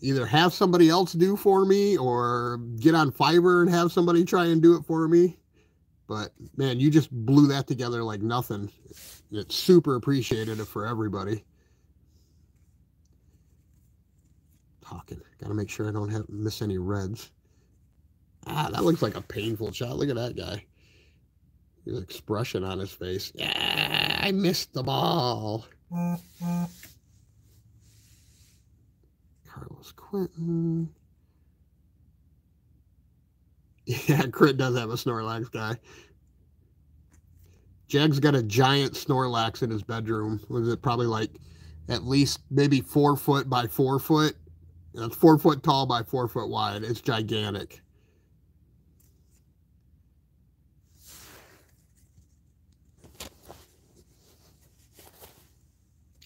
either have somebody else do for me or get on Fiverr and have somebody try and do it for me. But man, you just blew that together like nothing. It's super appreciated for everybody. Talking. Got to make sure I don't have miss any reds. Ah, that looks like a painful shot. Look at that guy. His expression on his face. Yeah, I missed the ball. Carlos Quentin. Yeah, Crit does have a Snorlax guy. Jag's got a giant Snorlax in his bedroom. Was it probably like at least maybe four foot by four foot? It's four foot tall by four foot wide. It's gigantic.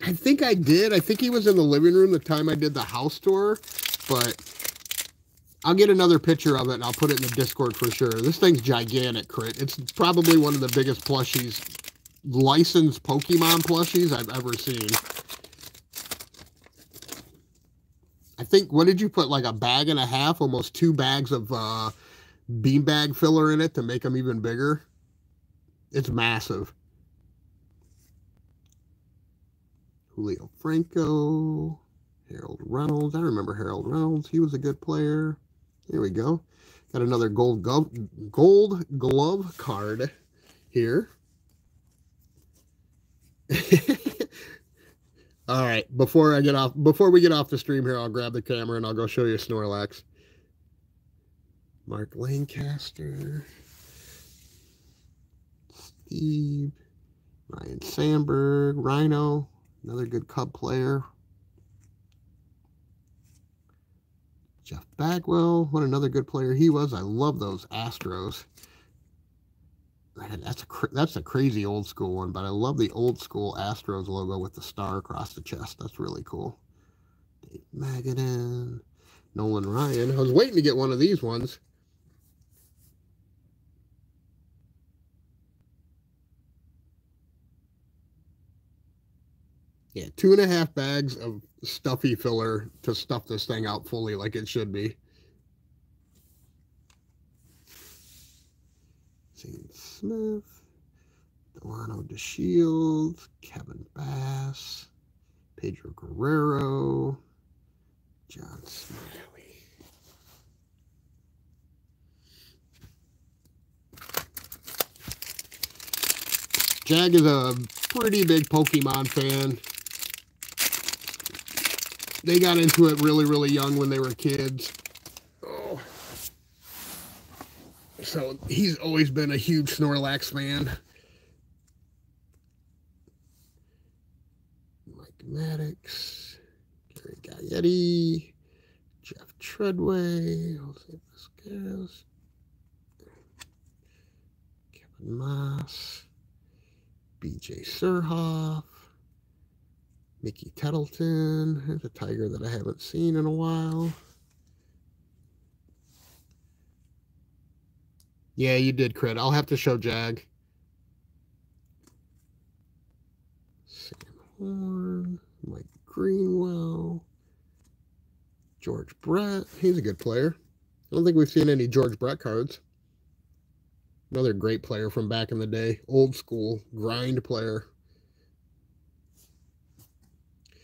I think I did. I think he was in the living room the time I did the house tour, but I'll get another picture of it and I'll put it in the Discord for sure. This thing's gigantic, Crit. It's probably one of the biggest plushies, licensed Pokemon plushies I've ever seen. I think, what did you put, like a bag and a half, almost two bags of uh, beanbag filler in it to make them even bigger? It's massive. Julio Franco, Harold Reynolds. I remember Harold Reynolds. He was a good player. Here we go. Got another gold gold glove card here. All right, before I get off, before we get off the stream here, I'll grab the camera and I'll go show you Snorlax. Mark Lancaster, Steve, Ryne Sandberg, Rhino, another good Cub player. Jeff Bagwell, what another good player he was. I love those Astros. That's a that's a crazy old school one, but I love the old school Astros logo with the star across the chest. That's really cool. Dave Magadan, Nolan Ryan. I was waiting to get one of these ones. Yeah, two and a half bags of stuffy filler to stuff this thing out fully like it should be. Zane Smith, Delino DeShields, Kevin Bass, Pedro Guerrero, John Smiley. Jag is a pretty big Pokemon fan they got into it really, really young when they were kids. Oh. So he's always been a huge Snorlax fan. Mike Maddux, Gary Gaetti, Jeff Treadway, Jose Vasquez, Kevin Maas, BJ Surhoff, Mickey Tettleton. There's a tiger that I haven't seen in a while. Yeah, you did, crit. I'll have to show Jag. Sam Horn, Mike Greenwell, George Brett. He's a good player. I don't think we've seen any George Brett cards. Another great player from back in the day. Old school, grind player.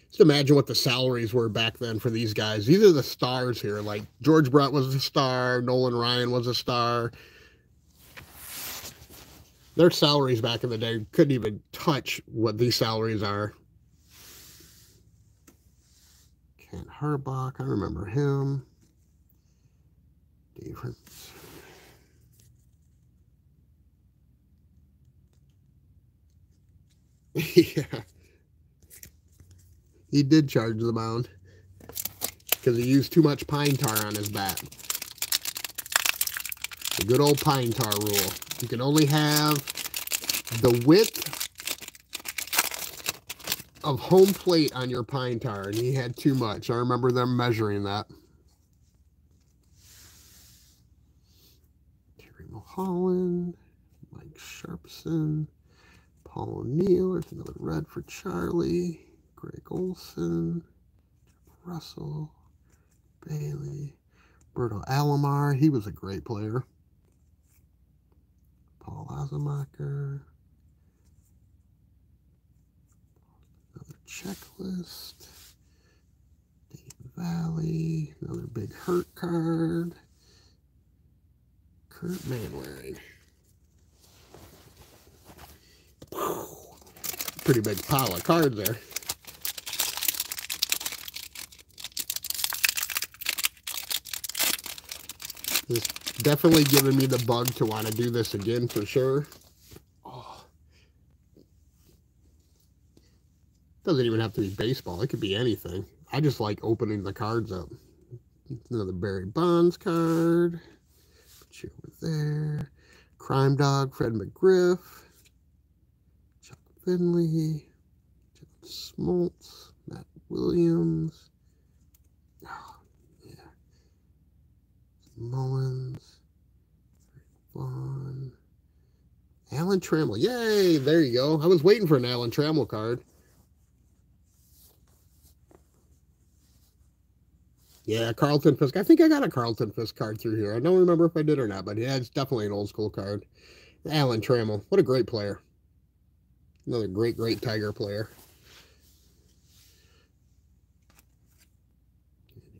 Just imagine what the salaries were back then for these guys. These are the stars here. Like George Brett was a star, Nolan Ryan was a star. Their salaries back in the day couldn't even touch what these salaries are. Kent Hrbek, I remember him. Dave yeah. He did charge the mound because he used too much pine tar on his bat. The good old pine tar rule. You can only have the width of home plate on your pine tar, and he had too much. I remember them measuring that. Terry Mulholland, Mike Sharperson, Paul O'Neill. There's another red for Charlie. Greg Olson, Russell, Bailey, Berto Alomar. He was a great player. Paul Assenmacher. Another checklist. Dave Valle. Another big hurt card. Kirt Manwaring. Pretty big pile of cards there. It's definitely giving me the bug to want to do this again for sure. Oh. Doesn't even have to be baseball. It could be anything. I just like opening the cards up. Another Barry Bonds card. Put you over there. Crime Dog, Fred McGriff. Chuck Finley. Chuck Smoltz. Matt Williams. Mullins. Vaughn. Alan Trammell. Yay! There you go. I was waiting for an Alan Trammell card. Yeah, Carlton Fisk. I think I got a Carlton Fisk card through here. I don't remember if I did or not, but yeah, it's definitely an old school card. Alan Trammell. What a great player. Another great, great Tiger player.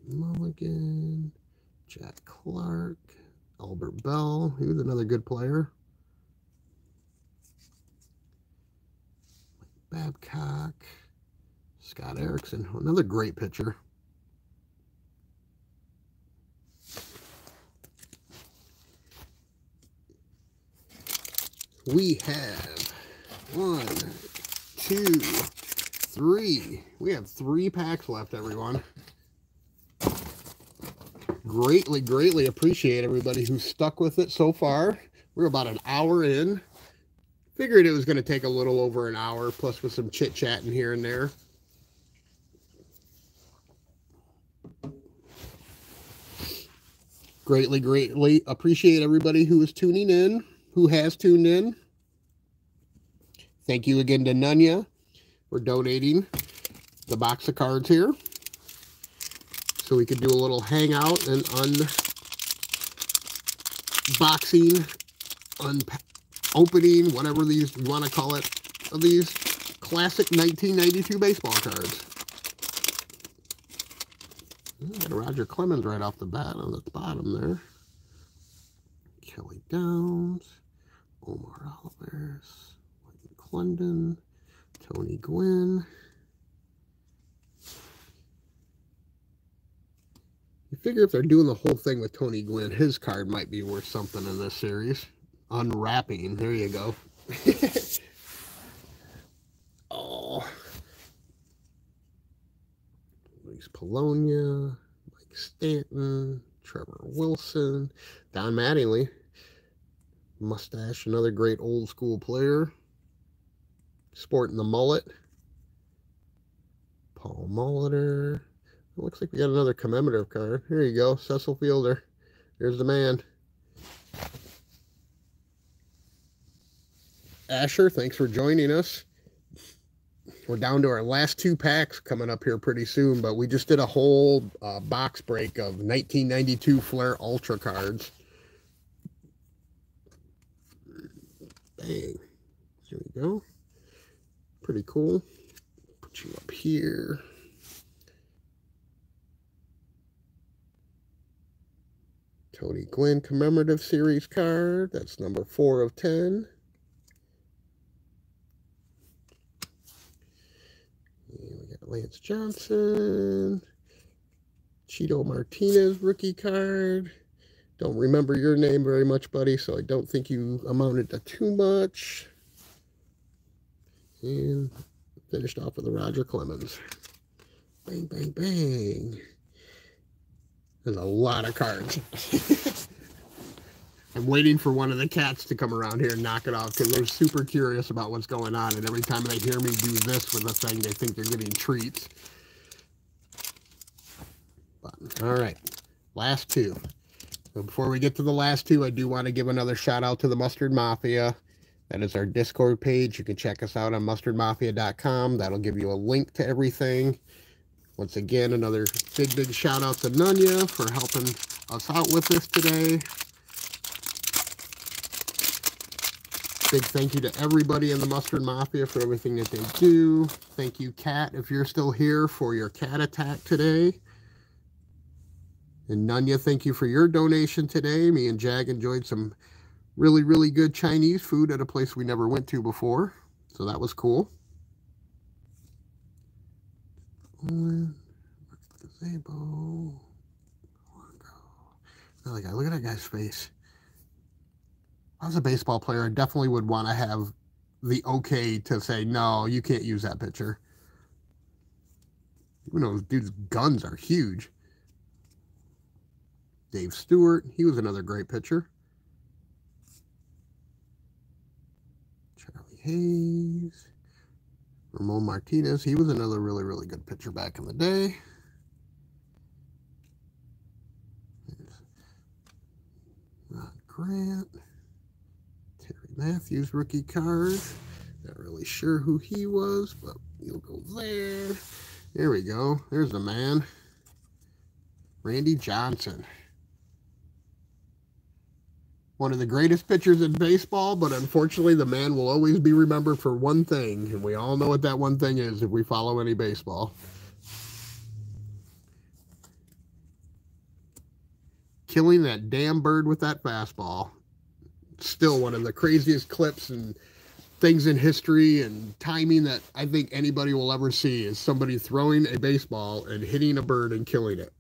Mulligan. Jack Clark. Albert Belle. He was another good player. Babcock. Scott Erickson. Another great pitcher. we have one, two, three. We have three packs left, everyone. Greatly, greatly appreciate everybody who stuck with it so far. We're about an hour in. Figured it was going to take a little over an hour, plus with some chit-chatting here and there. Greatly, greatly appreciate everybody who is tuning in who has tuned in. Thank you again to Nunya for donating the box of cards here. So we could do a little hangout and unboxing, un opening, whatever these you want to call it, of these classic 1992 baseball cards. Got Roger Clemens right off the bat on the bottom there. Kelly Downs. Omar Olivares, Mike Clendon, Tony Gwynn. You figure if they're doing the whole thing with Tony Gwynn, his card might be worth something in this series. Unwrapping. There you go. oh. Luis Polonia, Mike Stanton, Trevor Wilson, Don Mattingly mustache, another great old school player. Sporting the mullet. Paul Molitor. Looks like we got another commemorative card. Here you go, Cecil Fielder. Here's the man. Asher, thanks for joining us. We're down to our last two packs coming up here pretty soon, but we just did a whole uh, box break of 1992 Fleer Ultra cards. Bang. There we go. Pretty cool. Put you up here. Tony Gwynn commemorative series card. That's number four of 10. And we got Lance Johnson. Chito Martinez rookie card. Don't remember your name very much, buddy, so I don't think you amounted to too much. And finished off with the Roger Clemens. Bang, bang, bang. There's a lot of cards. I'm waiting for one of the cats to come around here and knock it off because they're super curious about what's going on. And every time they hear me do this with a thing, they think they're getting treats. But, all right, last two. But before we get to the last two, I do want to give another shout out to the Mustard Mafia. That is our Discord page. You can check us out on mustardmafia.com. That'll give you a link to everything. Once again, another big, big shout out to Nunya for helping us out with this today. Big thank you to everybody in the Mustard Mafia for everything that they do. Thank you, Cat, if you're still here for your cat attack today. And Nunya, thank you for your donation today. Me and Jag enjoyed some really, really good Chinese food at a place we never went to before. So that was cool. Gazebo. Look at that guy's face. If I was a baseball player, I definitely would want to have the okay to say, no, you can't use that picture. Even those dude's guns are huge. Dave Stewart, he was another great pitcher. Charlie Hayes. Ramon Martinez, he was another really, really good pitcher back in the day. Ron Gant. Terry Mathews rookie card. Not really sure who he was, but you'll go there. There we go. There's the man. Randy Johnson. One of the greatest pitchers in baseball, but unfortunately the man will always be remembered for one thing, and we all know what that one thing is if we follow any baseball. Killing that damn bird with that fastball. Still one of the craziest clips and things in history and timing that I think anybody will ever see is somebody throwing a baseball and hitting a bird and killing it.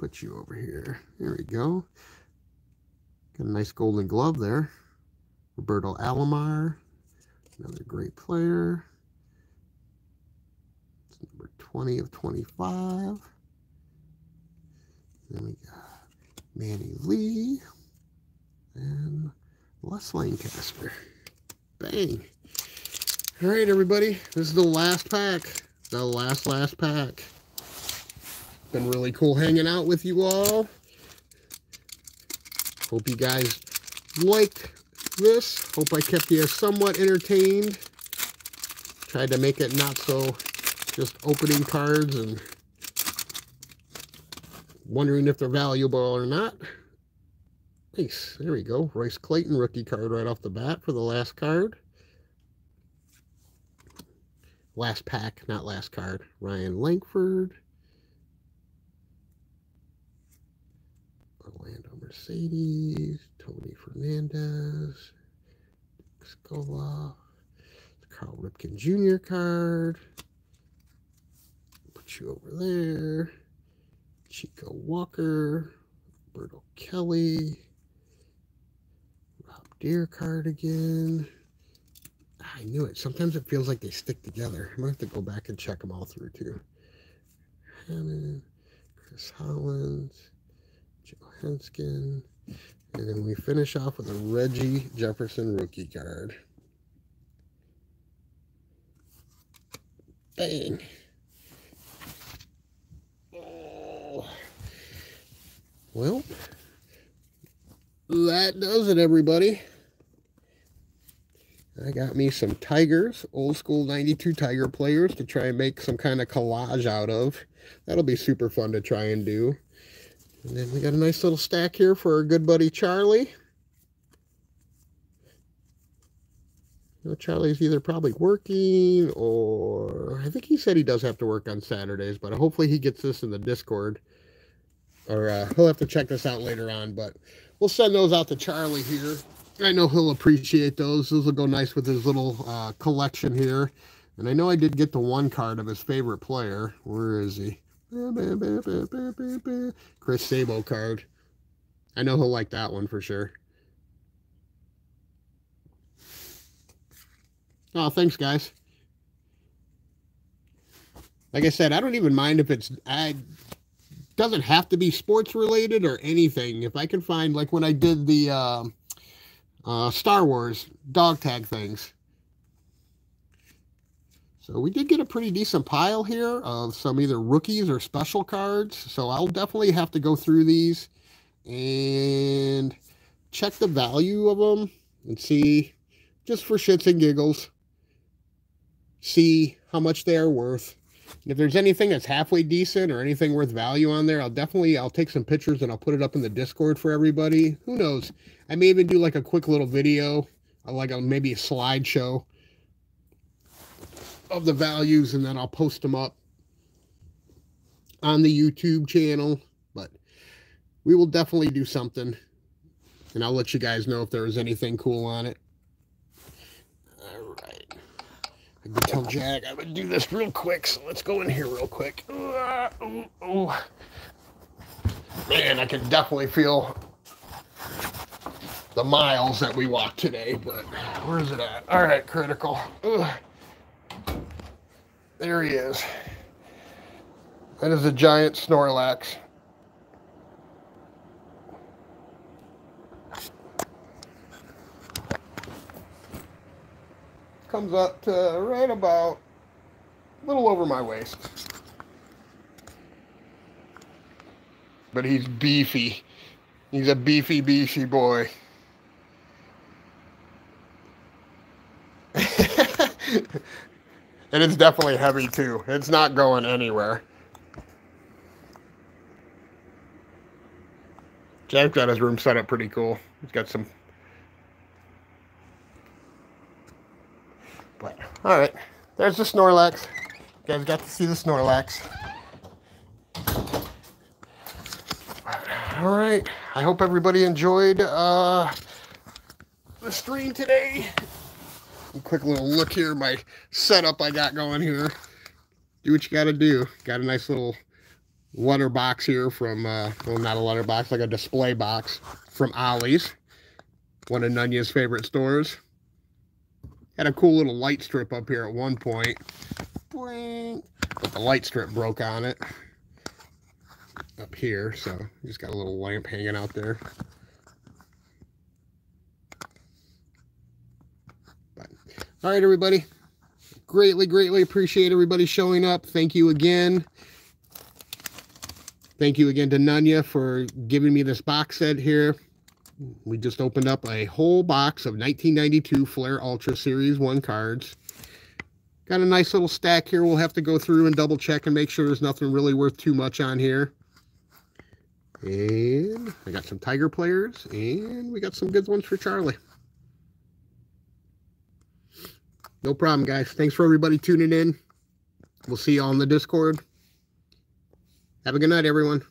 Put you over here. There we go. Got a nice golden glove there. Roberto Alomar, another great player. It's number 20 of 25. Then we got Manny Lee and Les Lancaster. Bang. All right, everybody. This is the last pack. The last, last pack. Been really cool hanging out with you all. Hope you guys liked this. Hope I kept you somewhat entertained. Tried to make it not so just opening cards and wondering if they're valuable or not. Nice. There we go. Royce Clayton rookie card right off the bat for the last card. Last pack, not last card. Ray Lankford. Mercedes. Tony Fernandez. Scola. Cal Ripken Jr. card. Put you over there. Chico Walker. Roberto Kelly. Rob Deer card again. I knew it. Sometimes it feels like they stick together. I might have to go back and check them all through too. Hammond, Chris Hollins, Joe Henskin. And then we finish off with a Reggie Jefferson rookie card. Bang. Oh. Well, that does it, everybody. I got me some Tigers, old school 92 Tiger players to try and make some kind of collage out of. That'll be super fun to try and do. And then we got a nice little stack here for our good buddy Charlie. You know, Charlie's either probably working or I think he said he does have to work on Saturdays, but hopefully he gets this in the Discord. Or uh, he'll have to check this out later on, but we'll send those out to Charlie here. I know he'll appreciate those. Those will go nice with his little uh, collection here. And I know I did get the one card of his favorite player. Where is he? Chris Sabo card. I know he'll like that one for sure. Oh, thanks, guys. Like I said, I don't even mind if it's... I doesn't have to be sports related or anything. If I can find, like when I did the... Uh, uh, Star Wars dog tag things. So we did get a pretty decent pile here of some either rookies or special cards. So I'll definitely have to go through these and check the value of them and see, just for shits and giggles, see how much they are worth. And if there's anything that's halfway decent or anything worth value on there, I'll definitely, I'll take some pictures and I'll put it up in the Discord for everybody. Who knows? I may even do like a quick little video, like a maybe a slideshow of the values and then I'll post them up on the YouTube channel. But we will definitely do something. And I'll let you guys know if there is anything cool on it. All right. I can tell Jack I would do this real quick, so let's go in here real quick. Ooh, ooh. Man, I can definitely feel the miles that we walked today, but where is it at? All right, critical. Ugh. There he is. That is a giant Snorlax. Comes up to right about a little over my waist. But he's beefy. He's a beefy, beefy boy. and it's definitely heavy too. It's not going anywhere. Jack's got his room set up pretty cool. He's got some. But all right, there's the Snorlax. You guys got to see the Snorlax. All right, I hope everybody enjoyed uh, the stream today. Quick little look here, my setup I got going here. Do what you got to do. Got a nice little letter box here from, uh, well, not a letter box, like a display box from Ollie's, one of Nunya's favorite stores. Had a cool little light strip up here at one point. But the light strip broke on it up here, so just got a little lamp hanging out there. All right, everybody. Greatly, greatly appreciate everybody showing up. Thank you again. Thank you again to Nunya for giving me this box set here. We just opened up a whole box of 1992 Fleer Ultra Series 1 cards. Got a nice little stack here. We'll have to go through and double check and make sure there's nothing really worth too much on here. And I got some Tiger players, and we got some good ones for Charlie. No problem, guys. Thanks for everybody tuning in. We'll see you on the Discord. Have a good night, everyone.